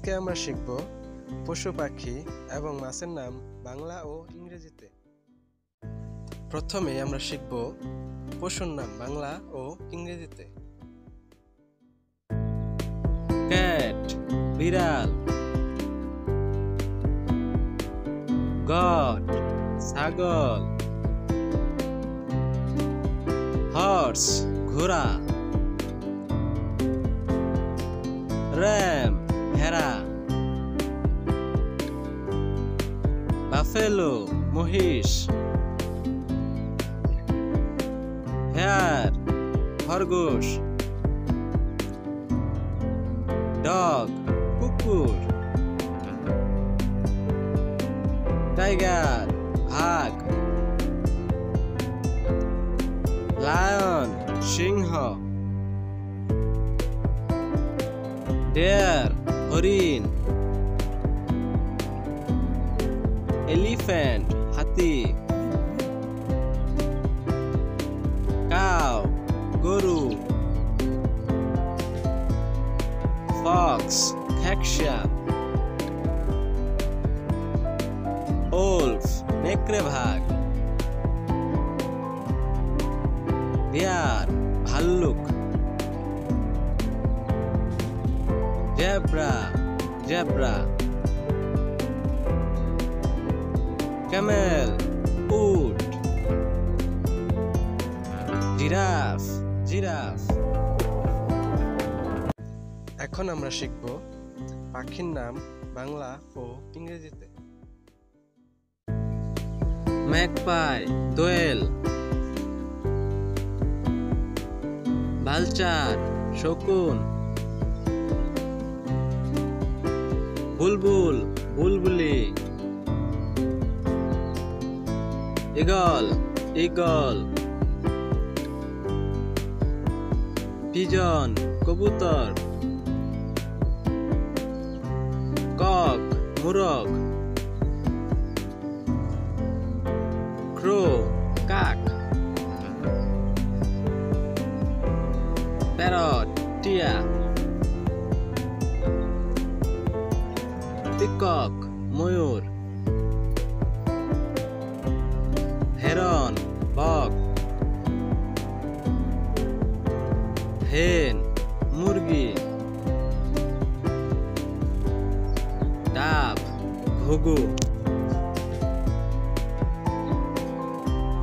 আজকে আমরা শিখব পশু পাখি এবং মাছের নাম বাংলা ও ইংরেজিতে। প্রথমে আমরা শিখব পশুর নাম বাংলা ও ইংরেজিতে। ক্যাট, বিড়াল। গট, ছাগল। হর্স, ঘোড়া। র্যাম ভেড়া বাফেলো মহিষ হেয়ার খরগোশ ডগ কুকুর টাইগার ভাগ লায়ন সিংহ ডেয়ার हरिण एलिफेंट हाथी काउ फॉक्स खेक्शा ओल्फ नेकरे भाग भ्यार भल्लुक জেব্রা জেব্রা ক্যামেল উট জিরাফ জিরাফ এখন আমরা শিখব পাখির নাম বাংলা ও ইংরেজিতে। ম্যাকপাই দোয়েল ভালচার শকুন বুলবুল বুলবুলি। Eagle eagle. পিজন কবুতর। কক মুরগ। ক্রো কাক। প্যারট টিয়া। পিকক ময়ূর। হেরন বক। হেন মুরগি। ডাব ঘুঘু।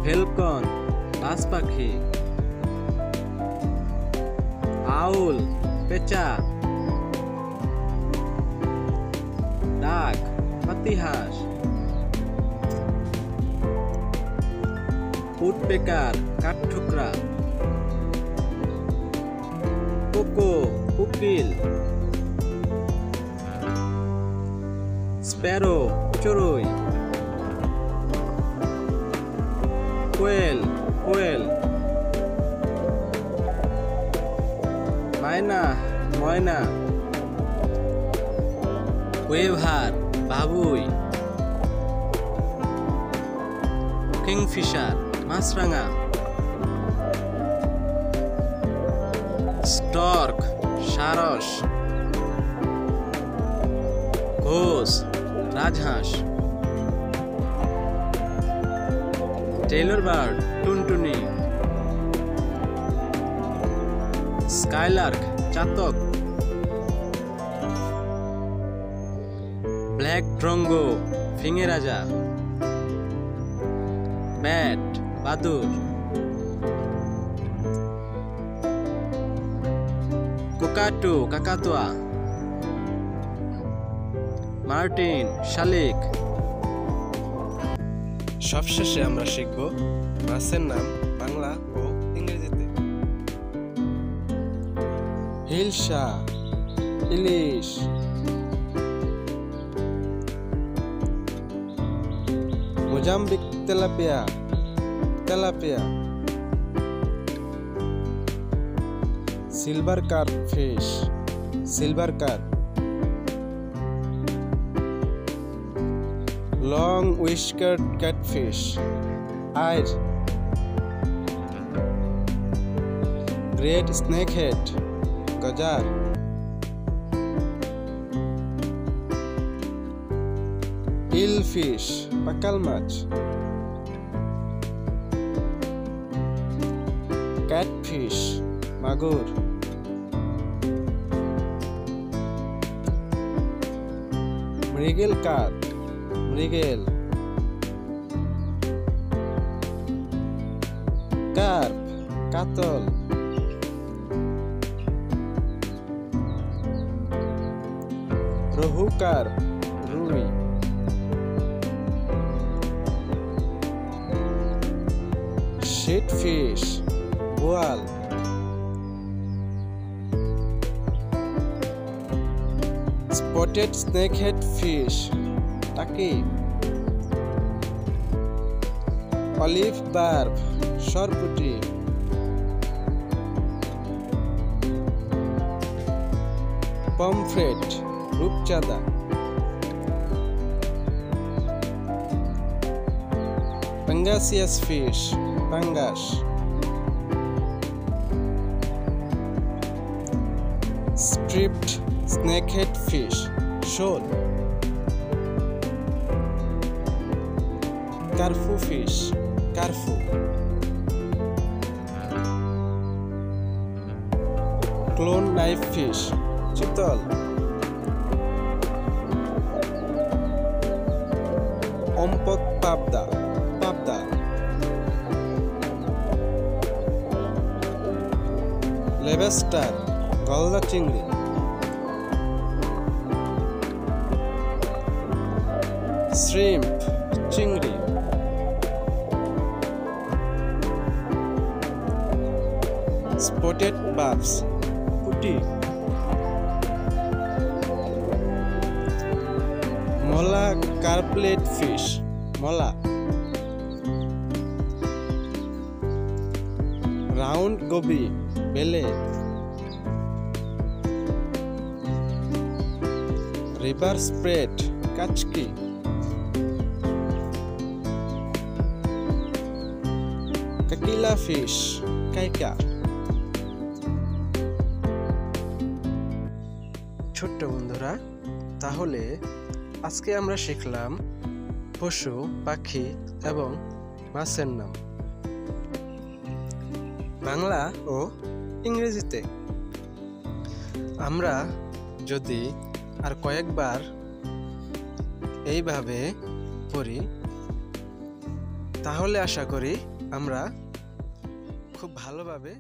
ফেলকন বাজ পাখি। আউল পেঁচা। পাতিহাঁস উটপেকার কাঠঠুকরা কোকো উকিল স্প্যারো চড়ুই। কোয়েল কোয়েল। মায়না ময়না। ওয়েভার। বাবুই। কিংফিশার মাছরাঙা। স্টর্ক সারস। ঘোষ রাজহাঁস। টেলর বার্ড টুনটুনি। স্কাইলার্ক চাতক। ব্ল্যাক ড্রঙ্গো ফিঙে রাজা। ব্যাট বাদুর। কোকাটু, কাকাতুয়া। মার্টিন, শালিক। সবশেষে আমরা শিখব মাছের নাম বাংলা ও ইংরেজিতে। হিলসা ইলিশ। jambik tilapia tilapia silver carp fish silver carp long whiskered catfish eyes great snakehead gajar hill fish পাকাল মাছ ক্যাটফিশ মাগুর মৃগেল কাঠ মৃগেল কার্প কাতল রহু কার্প রুই শিট ফিশ বোয়াল স্পটেড স্নেকহেড ফিশ টাকি অলিভ বার্ব সরপুটি পমফ্রেট রূপচাঁদা পাঙ্গাসিয়াস ফিশ পাঙ্গাস স্ট্রিপড স্নেকহেড ফিশ শোল কার্ফু ফিশ কার্ফু ক্লোন নাইফ ফিশ চিতল অম্পক পাবদা লেবেস্টার গলদা চিংড়ি। শ্রিম্প চিংড়ি। স্পটেড বার্বস পুটি মলা কার্পলেট ফিশ মলা। রাউন্ড গোবি বেলে রিভার স্প্রেড কাচকি কাকিলা ফিশ কাইকা ছোট্ট বন্ধুরা, তাহলে আজকে আমরা শিখলাম পশু, পাখি এবং মাছের নাম। বাংলা ও ইংরেজিতে। আমরা যদি আর কয়েকবার এইভাবে পড়ি তাহলে আশা করি আমরা খুব ভালোভাবে